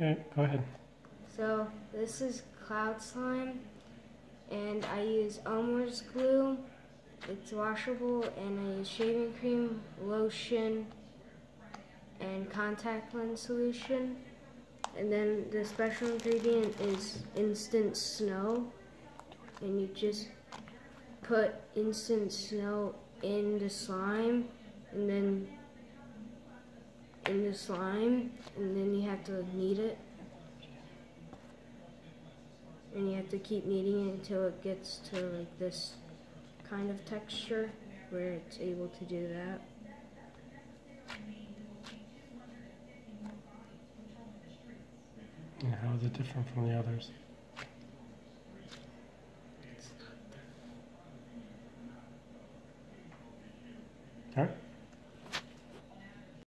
Yeah, go ahead. So this is cloud slime, and I use Elmer's glue. It's washable, and I use shaving cream, lotion, and contact lens solution. And then the special ingredient is instant snow, and you just put instant snow in the slime, and then in the slime and then you have to knead it and you have to keep kneading it until it gets to like this kind of texture where it's able to do that. And how is it different from the others? It's not. Huh?